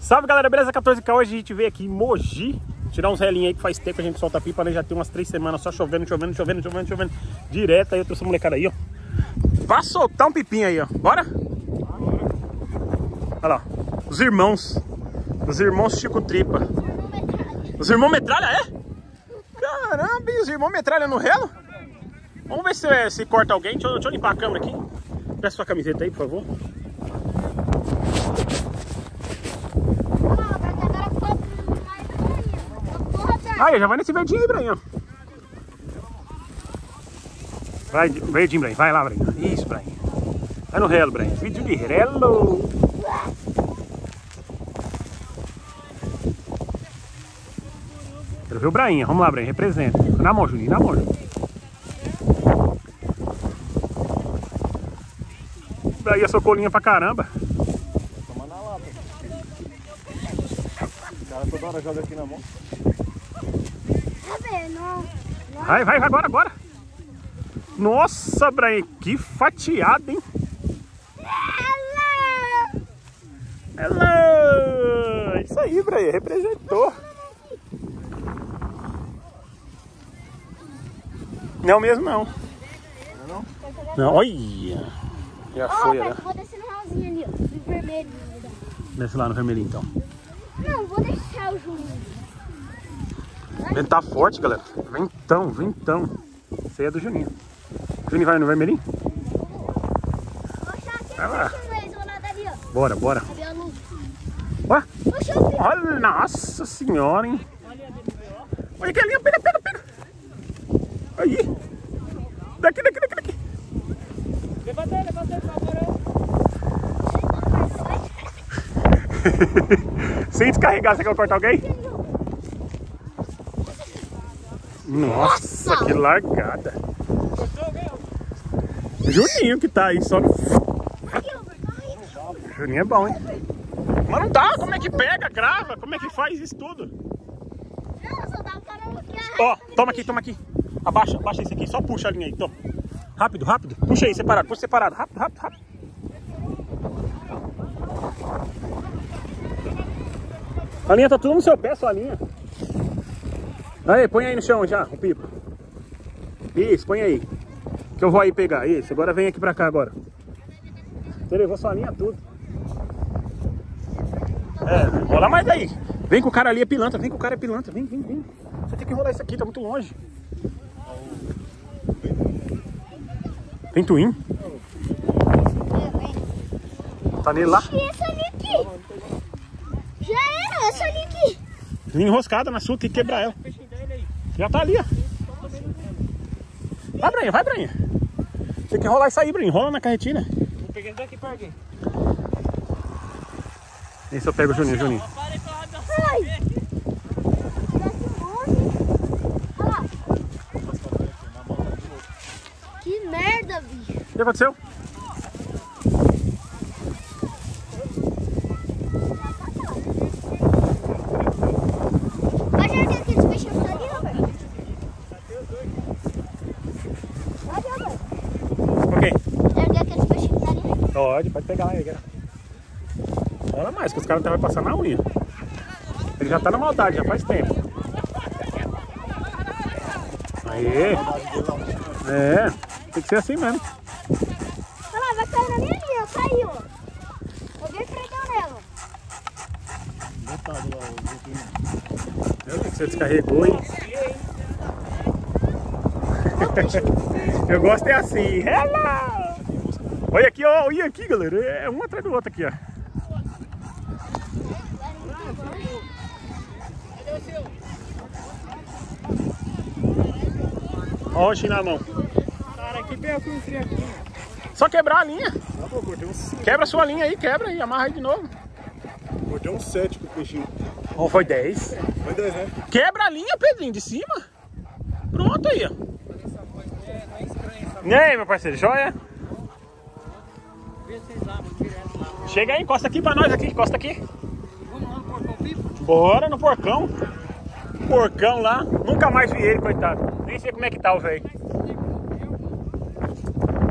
Salve galera, beleza? 14K, hoje a gente veio aqui em Mogi Tirar uns relinhos aí que faz tempo que a gente solta pipa, né? Já tem umas três semanas só chovendo, chovendo, chovendo, chovendo, chovendo Direto, aí eu trouxe a molecada aí, ó Pra soltar um pipinho aí, ó Bora? Olha lá, os irmãos Os irmãos Chico Tripa Os irmãos Metralha, é? Caramba, e os irmãos Metralha no relo? Vamos ver se, se corta alguém deixa eu, deixa eu limpar a câmera aqui Peça sua camiseta aí, por favor Aí, já vai nesse verdinho aí, Brainho. Vai, verdinho, Brainho. Vai lá, Brainho. Isso, Brainho. Vai no relo, Brainho. Vídeo de relo. Quero ver o Brainha. Vamos lá, Brainho. Representa. Na mão, Juninho. Na mão, Juninho. Brainha socolinha pra caramba. Toma na lata. O cara toda hora joga aqui na mão. Vai, vai, vai, agora, agora. Nossa, Brian, que fatiada, hein? Hello! Isso aí, Brian, representou. Não mesmo, não. Não? Não, olha. Já foi, né? Vou descer no ralzinho ali, ó, no vermelho. Desce lá no vermelhinho, então. Não, vou deixar o Juninho. Vento tá forte, galera. Ventão, ventão. Esse aí é do Juninho. Juninho vai no vermelhinho? Vai lá. Bora, bora. Ué? Olha, nossa senhora, hein? Olha que linha, pega, pega, pega. Aí. Daqui, daqui, daqui, daqui. Levanta aí, levanta aí, Sem descarregar, você quer cortar alguém? Nossa, que largada. Juninho que tá aí, só. Juninho é bom, hein? Mas não dá, como é que pega, grava? Como é que faz isso tudo? Ó, oh, toma aqui, toma aqui. Abaixa, abaixa esse aqui, só puxa a linha aí, toma. Rápido, rápido. Puxa aí, separado, puxa separado. Rápido, rápido, rápido. A linha tá tudo no seu pé, sua linha. Aí, põe aí no chão já, o pipa. Isso, põe aí. Que eu vou aí pegar. Isso, agora vem aqui pra cá agora. Você levou sua linha tudo. É, rola mais aí. Vem com o cara ali, é pilantra. Vem com o cara, é pilantra. Vem, vem, vem. Você tem que enrolar isso aqui, tá muito longe. Tem twin? Tá nele lá? Já era, essa ali aqui. Enroscada na sua, tem que quebrar ela. Já tá ali, ó. Vai, Brainha, vai, Brainha. Tem que enrolar isso aí, Brainha. Enrola na carretina. Vou pegar daqui pra alguém. Esse eu pego o Juninho, Juninho. Ai. Que merda, bicho. O que aconteceu? Pode, pode pegar lá, aí, Olha mais, que os caras não vai passar na unha. Ele já tá na maldade, já faz tempo. Aí. É, tem que ser assim mesmo. Olha lá, vai cair na minha linha, caiu. Alguém prendeu nela. Eu que você descarregou, hein? Eu gosto é assim. Hello! Olha aqui, ó, olha aqui, galera. É um atrás do outro aqui, ó. Ó o na mão. Cara, que eu aqui. Só quebrar a linha. Quebra a sua linha aí, quebra aí, amarra aí de novo. Botei um 7 pro peixinho. Ou foi 10? Foi 10, né? Quebra a linha, Pedrinho, de cima. Pronto aí, ó. E aí, meu parceiro, joia? Chega aí, encosta aqui pra nós aqui, encosta aqui. Vamos lá no porcão vivo? Bora no porcão. Porcão lá. Nunca mais vi ele, coitado. Nem sei como é que tá o velho.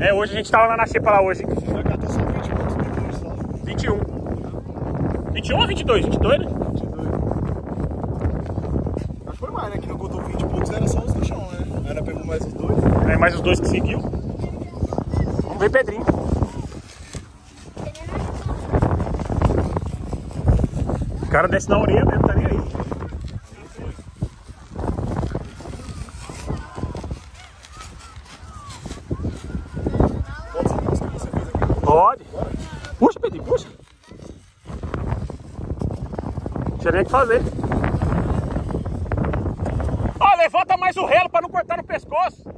É, hoje a gente tava lá na cepa lá hoje. 21. 21 ou 22? 22, né? 22. Acho que foi mais, né? Que não contou 20 pontos, era só os do chão, né? Ela pegou mais os dois. É, mais os dois que seguiu. Vamos ver Pedrinho. Cara desce na orelha mesmo, tá nem aí. Pode. Puxa, Pedrinho, puxa. Tinha nem o que fazer. Ó, levanta mais o relo pra não cortar no pescoço.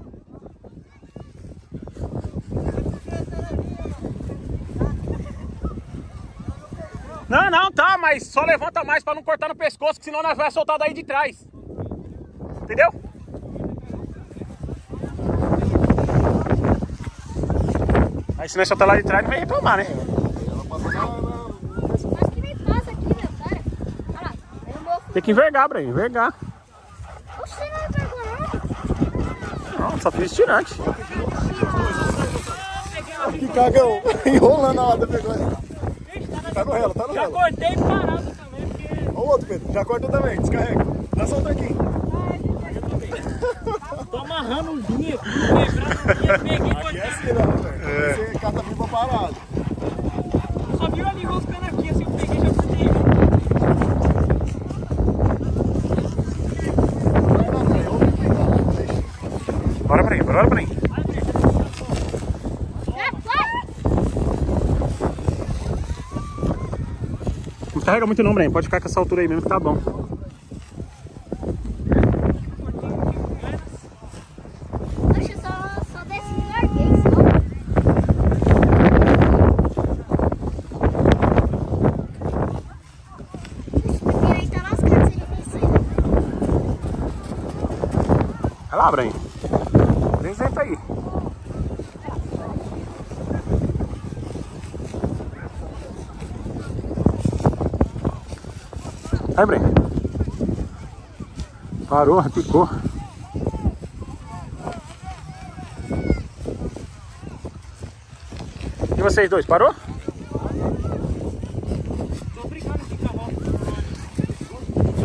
Não, não, mas só levanta mais pra não cortar no pescoço, que senão nós vai soltar daí de trás. Entendeu? Aí se nós soltar lá de trás, não vai reclamar, né? Tem que envergar, Breno, envergar. Você não vergonha, não? Não, só fiz tirante. Que cagão! Enrolando a roda, pegou. Tá no relo, tá no Já relo. cortei parado também, porque Ó o outro, Pedro. Já corta também, descarrega. Dá só um tanquinho. tô amarrando um vinho, quebrando um vinho, peguei Não carrega muito não, Breno. Pode ficar com essa altura aí mesmo que tá bom. Vai lá, vem Apresenta aí. Vai, Breno. Parou, picou. E vocês dois, parou?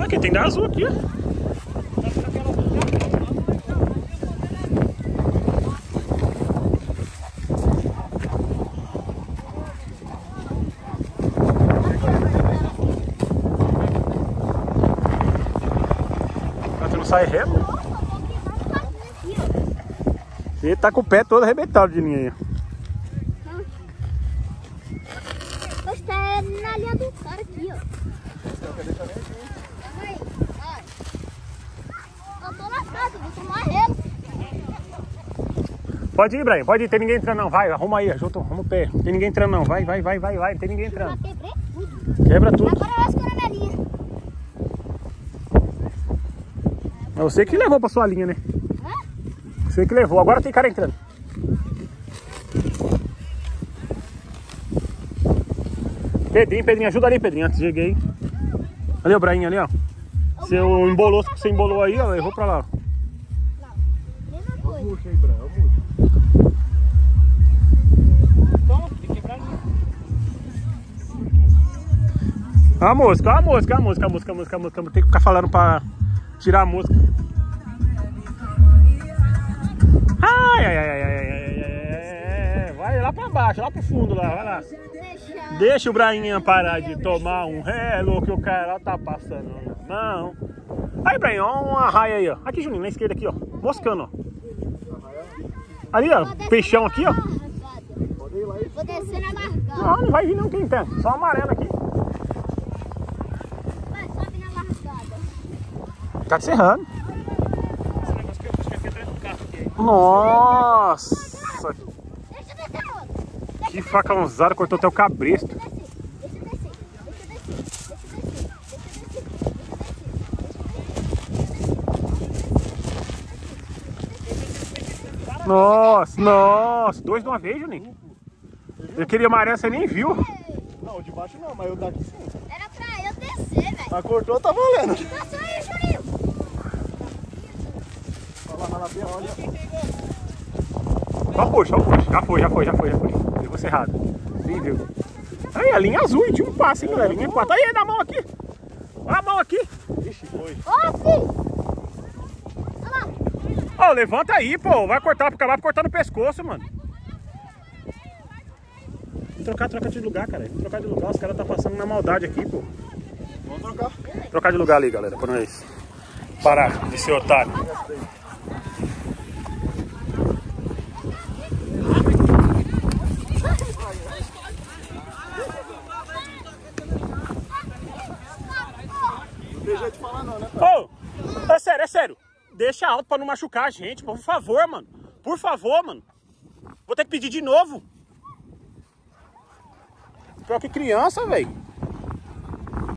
Aqui tem da azul aqui, ó. Tá com aquela Pra tu não sair reto. Nossa, eu vou quebrar o aqui, ó. Ele tá com o pé todo arrebentado de linha aí. Poxa, tá na linha do cara aqui, ó. Vai, vai. Eu tô lascado, vou tomar relo. Pode ir, Ibrahim, pode ir, tem ninguém entrando não. Vai, arruma aí, junto, arruma o pé. Tem ninguém entrando não. Vai, vai, vai, vai, vai, não tem ninguém entrando. Quebra tudo. Agora eu lasco na minha linha. É você que levou pra sua linha, né? Hã? Você que levou. Agora tem cara entrando. Pedrinho, Pedrinho, ajuda ali, Pedrinho, antes de chegar aí. Ali, o Brainho ali, ó. Você embolou, você embolou aí, ó, levou pra lá. Mesma coisa. Puxa aí, Bran. Puxa. Toma, tem que quebrar ali. A música, a música, a música, a música, a música, a música. Tem que ficar falando pra tirar a música. Ai, ai, ai, ai, ai, ai, ai, Vai lá pra baixo, lá pro fundo lá, vai lá. Deixa o Brainha parar de tomar um relo que o cara tá passando não. Aí, Brainha, ó uma raia aí, ó. Aqui, Juninho, na esquerda aqui, ó. Moscando, ó. Ali, ó, peixão aqui, ó. Vou descer na. Não, não vai vir não quem tem. Só amarelo aqui. Tá te serrando. Nossa! Que faca usada, cortou até o cabresto. Nossa, nossa, dois de uma vez, Juninho. Eu queria amarelo, você nem viu. Não, de baixo não, mas eu daqui sim. Era pra eu descer, velho. Mas cortou, tá valendo. Olha. Só puxa, só puxa. Já foi, já foi, já foi, já foi. Pegou cerrado. Nem viu. Aí, a linha azul, e tinha um passe, hein, galera? Linha 4. Aí, dá a mão aqui. Olha a mão aqui. Ixi, foi. Ó, filho. Ô, levanta aí, pô. Vai cortar pro acabar cortar no pescoço, mano. Vou trocar, troca de lugar, cara. Vou trocar de lugar. Os caras tá passando na maldade aqui, pô. Vamos trocar. Trocar de lugar ali, galera, pra nós parar de ser otário. Não tem jeito de falar não, né? Ô, é sério, é sério. Deixa alto pra não machucar a gente, por favor, mano. Por favor, mano. Vou ter que pedir de novo. Pior que criança, velho.